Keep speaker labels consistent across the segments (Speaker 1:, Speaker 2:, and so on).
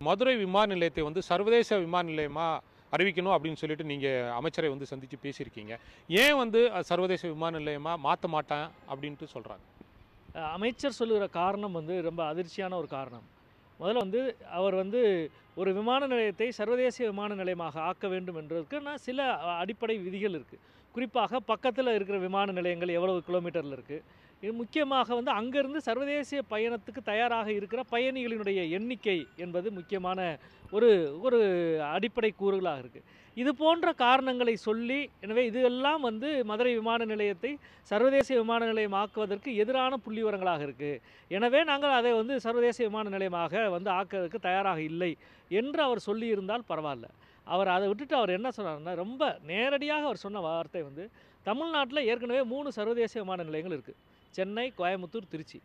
Speaker 1: மதுரை விமான நிலையத்தை வந்து சர்வதேச விமான நிலையமாக அறிவிக்கணும் அப்படின்னு சொல்லிட்டு நீங்கள் அமைச்சரை வந்து சந்தித்து பேசியிருக்கீங்க. ஏன் வந்து சர்வதேச விமான நிலையமாக மாற்ற மாட்டேன் அப்படின்ட்டு
Speaker 2: சொல்கிறாங்க அமைச்சர் சொல்லுகிற காரணம் வந்து ரொம்ப அதிர்ச்சியான ஒரு காரணம். முதல்ல வந்து அவர் வந்து ஒரு விமான நிலையத்தை சர்வதேச விமான நிலையமாக ஆக்க வேண்டும் என்றதுக்குன்னா சில அடிப்படை விதிகள் இருக்குது குறிப்பாக பக்கத்தில் இருக்கிற விமான நிலையங்கள் எவ்வளவு கிலோமீட்டரில் இருக்குது முக்கியமாக வந்து அங்கேருந்து சர்வதேச பயணத்துக்கு தயாராக இருக்கிற பயணிகளினுடைய எண்ணிக்கை என்பது முக்கியமான ஒரு ஒரு அடிப்படை கூறுகளாக இருக்குது இது போன்ற காரணங்களை சொல்லி எனவே இதெல்லாம் வந்து மதுரை விமான நிலையத்தை சர்வதேச விமான நிலையம் ஆக்குவதற்கு எதிரான புள்ளிவரங்களாக இருக்குது எனவே நாங்கள் அதை வந்து சர்வதேச விமான நிலையமாக வந்து ஆக்குவதற்கு தயாராக இல்லை என்று அவர் சொல்லியிருந்தால் பரவாயில்ல. அவர் அதை விட்டுட்டு அவர் என்ன சொன்னார்னா ரொம்ப நேரடியாக அவர் சொன்ன வார்த்தை வந்து தமிழ்நாட்டில் ஏற்கனவே மூணு சர்வதேச விமான நிலையங்கள் இருக்குது சென்னை கோயம்புத்தூர் திருச்சி.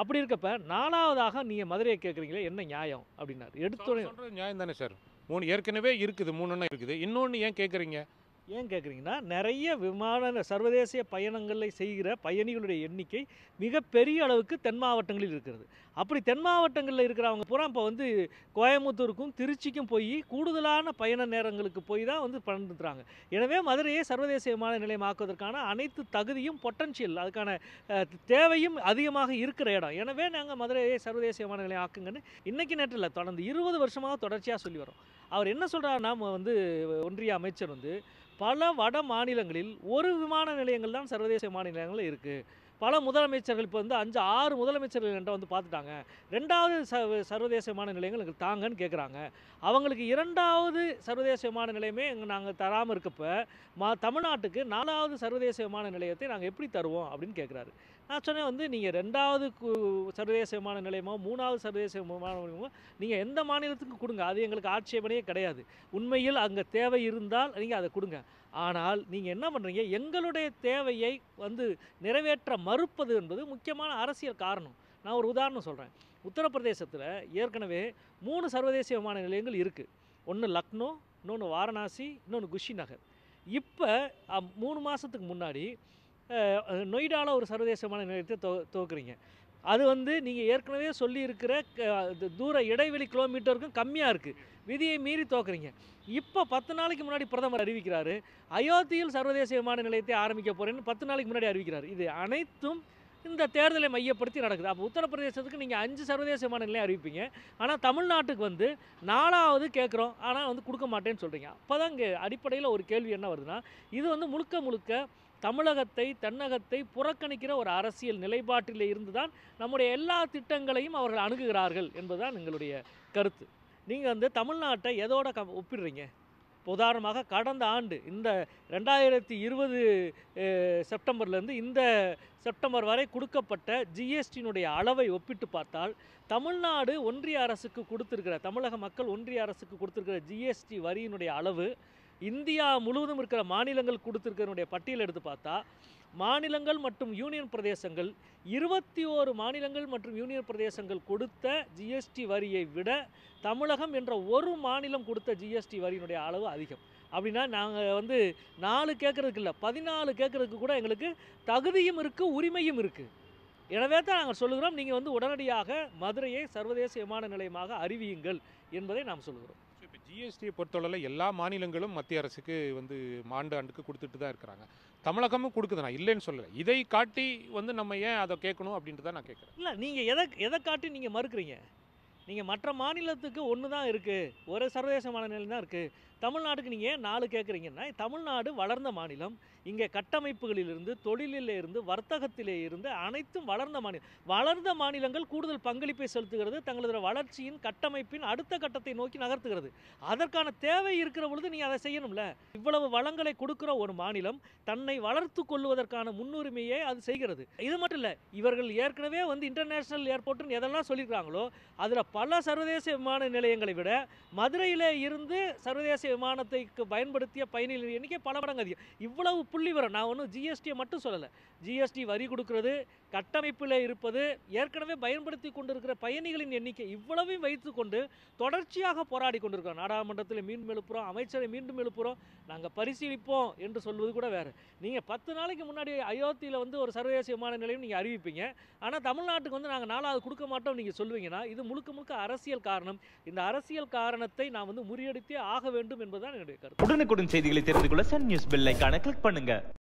Speaker 2: அப்படி இருக்கப்ப நாலாவதாக நீங்கள் மதுரையை கேட்குறீங்களே என்ன நியாயம்? அப்படின்னாரு. எடுத்துடைய
Speaker 1: நியாயம் தானே சார்? மூணு ஏற்கனவே இருக்குது மூணுன்னா இருக்குது. இன்னொன்று ஏன் கேட்குறீங்க?
Speaker 2: ஏன் கேட்குறீங்கன்னா நிறைய விமான சர்வதேச பயணங்களை செய்கிற பயணிகளுடைய எண்ணிக்கை மிக பெரிய அளவுக்கு தென் மாவட்டங்களில் இருக்கிறது. அப்படி தென் மாவட்டங்களில் இருக்கிறவங்க பூரா இப்போ வந்து கோயம்புத்தூருக்கும் திருச்சிக்கும் போய் கூடுதலான பயண நேரங்களுக்கு போய் தான் வந்து பண்ணுறாங்க எனவே மதுரையை சர்வதேச விமான நிலையமாக்குவதற்கான அனைத்து தகுதியும் பொட்டன்ஷியல் அதுக்கான தேவையும் அதிகமாக இருக்கிற இடம். எனவே நாங்கள் மதுரையை சர்வதேச விமான நிலையம் ஆக்குங்கன்னு இன்றைக்கி நேற்று இல்லை தொடர்ந்து இருபது வருஷமாக தொடர்ச்சியாக சொல்லி வரோம் அவர் என்ன சொல்கிறாருன்னா வந்து ஒன்றிய அமைச்சர் வந்து பல வட மாநிலங்களில் ஒரு விமான நிலையங்கள் தான் சர்வதேச விமான நிலையங்கள் இருக்குது பல முதலமைச்சர்கள் இப்போ வந்து அஞ்சு ஆறு முதலமைச்சர்கள் என்கிட்ட வந்து பார்த்துட்டாங்க ரெண்டாவது ச சர்வதேச விமான நிலையங்கள் எங்களுக்கு தாங்கன்னு கேட்குறாங்க அவங்களுக்கு இரண்டாவது சர்வதேச விமான நிலையமே எங்கள் நாங்கள் தராமல் இருக்கப்போ மா தமிழ்நாட்டுக்கு நாலாவது சர்வதேச விமான நிலையத்தை நாங்கள் எப்படி தருவோம் அப்படின்னு கேட்குறாரு நான் சொன்னேன் வந்து நீங்கள் ரெண்டாவது கு- சர்வதேச விமான நிலையமோ மூணாவது சர்வதேச விமான நிலையமோ நீங்கள் எந்த மாநிலத்துக்கு கொடுங்க. அது எங்களுக்கு ஆட்சேபனையே கிடையாது. உண்மையில் அங்கே தேவை இருந்தால் நீங்கள் அதை கொடுங்க. ஆனால் நீங்கள் என்ன பண்ணுறீங்க எங்களுடைய தேவையை வந்து நிறைவேற்ற மறுப்பது என்பது முக்கியமான அரசியல் காரணம். நான் ஒரு உதாரணம் சொல்கிறேன் உத்தரப்பிரதேசத்தில் ஏற்கனவே மூணு சர்வதேச விமான நிலையங்கள் இருக்குது ஒன்று லக்னோ இன்னொன்று வாரணாசி இன்னொன்று குஷி நகர். இப்போ மூணு மாதத்துக்கு முன்னாடி நொய்டாவில் ஒரு சர்வதேச விமான நிலையத்தை தோ துவக்குறீங்க அது வந்து நீங்கள் ஏற்கனவே சொல்லியிருக்கிற க- தூர இடைவெளி கிலோமீட்டருக்கும் கம்மியாக இருக்குது விதியை மீறி துவக்குறீங்க இப்போ பத்து நாளைக்கு முன்னாடி பிரதமர் அறிவிக்கிறாரு அயோத்தியில் சர்வதேச விமான நிலையத்தை ஆரம்பிக்க போகிறேன்னு பத்து நாளைக்கு முன்னாடி அறிவிக்கிறார். இது அனைத்தும் இந்த தேர்தலை மையப்படுத்தி நடக்குது. அப்போ உத்தரப்பிரதேசத்துக்கு நீங்கள் அஞ்சு சர்வதேச விமான நிலையம் அறிவிப்பீங்க. ஆனால் தமிழ்நாட்டுக்கு வந்து நாலாவது கேட்குறோம். ஆனால் வந்து கொடுக்க மாட்டேன்னு சொல்கிறீங்க அப்போ தான் இங்கே அடிப்படையில் ஒரு கேள்வி என்ன வருதுன்னா இது வந்து முழுக்க முழுக்க தமிழகத்தை தென்னகத்தை புறக்கணிக்கிற ஒரு அரசியல் நிலைப்பாட்டில் இருந்து தான் நம்முடைய எல்லா திட்டங்களையும் அவர்கள் அணுகுகிறார்கள் என்பதுதான் எங்களுடைய கருத்து. நீங்கள் வந்து தமிழ்நாட்டை எதோட க ஒப்பிடுறீங்க? இப்போ உதாரணமாக கடந்த ஆண்டு இந்த ரெண்டாயிரத்தி இருபது செப்டம்பர்லேருந்து இந்த செப்டம்பர் வரை கொடுக்கப்பட்ட ஜிஎஸ்டியினுடைய அளவை ஒப்பிட்டு பார்த்தால் தமிழ்நாடு ஒன்றிய அரசுக்கு கொடுத்துருக்கிற தமிழக மக்கள் ஒன்றிய அரசுக்கு கொடுத்துருக்கிற ஜிஎஸ்டி வரியினுடைய அளவு இந்தியா முழுவதும் இருக்கிற மாநிலங்கள் கொடுத்துருக்கிறனுடைய பட்டியல் எடுத்து பார்த்தா மாநிலங்கள் மற்றும் யூனியன் பிரதேசங்கள் இருபத்தி ஓரு மாநிலங்கள் மற்றும் யூனியன் பிரதேசங்கள் கொடுத்த ஜிஎஸ்டி வரியை விட தமிழகம் என்ற ஒரு மாநிலம் கொடுத்த ஜிஎஸ்டி வரியினுடைய அளவு அதிகம். அப்படின்னா நாங்கள் வந்து நாலு கேட்குறதுக்கு இல்லை பதினாலு கேட்குறதுக்கு கூட எங்களுக்கு தகுதியும் இருக்குது உரிமையும் இருக்குது எனவே தான் நாங்கள் சொல்லுகிறோம் நீங்கள் வந்து உடனடியாக மதுரையை சர்வதேச விமான நிலையமாக அறிவியுங்கள் என்பதை நாம் சொல்லுகிறோம்.
Speaker 1: ஜிஎஸ்டியை பொறுத்தளவில் எல்லா மாநிலங்களும் மத்திய அரசுக்கு வந்து மாண்டு ஆண்டுக்கு கொடுத்துட்டு தான் இருக்கிறாங்க. தமிழகமும் கொடுக்குது. நான் இல்லைன்னு சொல்லலை. இதை காட்டி வந்து நம்ம ஏன் அதை கேட்கணும் அப்படின்ட்டு தான் நான் கேட்குறேன்.
Speaker 2: இல்லை நீங்கள் எதை எதை காட்டி நீங்கள் மறுக்கிறீங்க? நீங்கள் மற்ற மாநிலத்துக்கு ஒன்று தான் இருக்குது ஒரு சர்வதேச மாநிலம் தான் இருக்குது தமிழ்நாட்டுக்கு நீங்கள் ஏன் நாலு கேட்குறீங்கன்னா தமிழ்நாடு வளர்ந்த மாநிலம். இங்கே கட்டமைப்புகளிலிருந்து தொழிலில் இருந்து வர்த்தகத்திலே இருந்து அனைத்தும் வளர்ந்த மாநிலம் வளர்ந்த மாநிலங்கள் கூடுதல் பங்களிப்பை செலுத்துகிறது தங்களது வளர்ச்சியின் கட்டமைப்பின் அடுத்த கட்டத்தை நோக்கி நகர்த்துகிறது. அதற்கான தேவை இருக்கிற பொழுது நீ அதை செய்யணும்ல. இவ்வளவு வளங்களை கொடுக்கிற ஒரு மாநிலம் தன்னை வளர்த்து கொள்வதற்கான முன்னுரிமையை அது செய்கிறது. இது மட்டும் இல்லை இவர்கள் ஏற்கனவே வந்து இன்டர்நேஷனல் ஏர்போர்ட்டுன்னு எதெல்லாம் சொல்லியிருக்காங்களோ அதில் பல சர்வதேச விமான நிலையங்களை விட மதுரையில் இருந்து சர்வதேச விமானத்தை பயன்படுத்திய பயணிகள் எண்ணிக்கை பல மடங்கு அதிகம். இவ்வளவு புள்ளி வரும். நான் ஒன்றும் ஜிஎஸ்டியை மட்டும் சொல்லலை. ஜிஎஸ்டி வரி கொடுக்கறது கட்டமைப்பில் இருப்பது ஏற்கனவே பயன்படுத்தி கொண்டிருக்கிற பயணிகளின் எண்ணிக்கை இவ்வளவையும் வைத்துக்கொண்டு தொடர்ச்சியாக போராடி கொண்டிருக்கிறோம். நாடாளுமன்றத்தில் மீண்டும் எழுப்புகிறோம் அமைச்சரை மீண்டும் எழுப்புகிறோம் நாங்கள் பரிசீலிப்போம் என்று சொல்வது கூட வேறு. நீங்கள் பத்து நாளைக்கு முன்னாடி அயோத்தியில் வந்து ஒரு சர்வதேச விமான நிலையம் நீங்கள் அறிவிப்பீங்க. ஆனால் தமிழ்நாட்டுக்கு வந்து நாங்கள் நாலாவது கொடுக்க மாட்டோம் நீங்கள் சொல்லுவீங்கன்னா இது முழுக்க முழுக்க அரசியல் காரணம். இந்த அரசியல் காரணத்தை நான் வந்து முறியடித்தே ஆக வேண்டும் என்பதுதான் என்னுடைய கருத்து.
Speaker 3: உடனுக்குடன் செய்திகளை தெரிந்து கொள்ள சன் நியூஸ் பெல் ஐகானை கிளிக் பண்ணுங்க. சொல்றாங்க